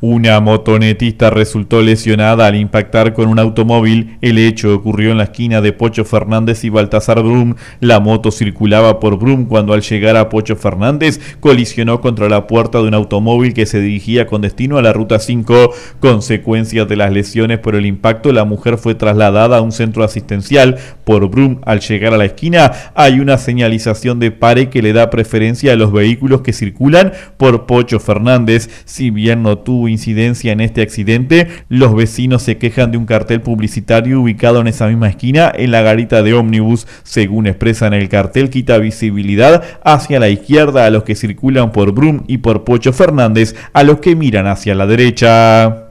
Una motonetista resultó lesionada al impactar con un automóvil. El hecho ocurrió en la esquina de Pocho Fernández y Baltasar Brum. La moto circulaba por Brum cuando al llegar a Pocho Fernández colisionó contra la puerta de un automóvil que se dirigía con destino a la ruta 5. Consecuencia de las lesiones por el impacto, la mujer fue trasladada a un centro asistencial. Por Brum, al llegar a la esquina, hay una señalización de pare que le da preferencia a los vehículos que circulan por Pocho Fernández. Si bien no tuvo incidencia en este accidente, los vecinos se quejan de un cartel publicitario ubicado en esa misma esquina en la garita de ómnibus. Según expresan el cartel, quita visibilidad hacia la izquierda a los que circulan por Brum y por Pocho Fernández, a los que miran hacia la derecha.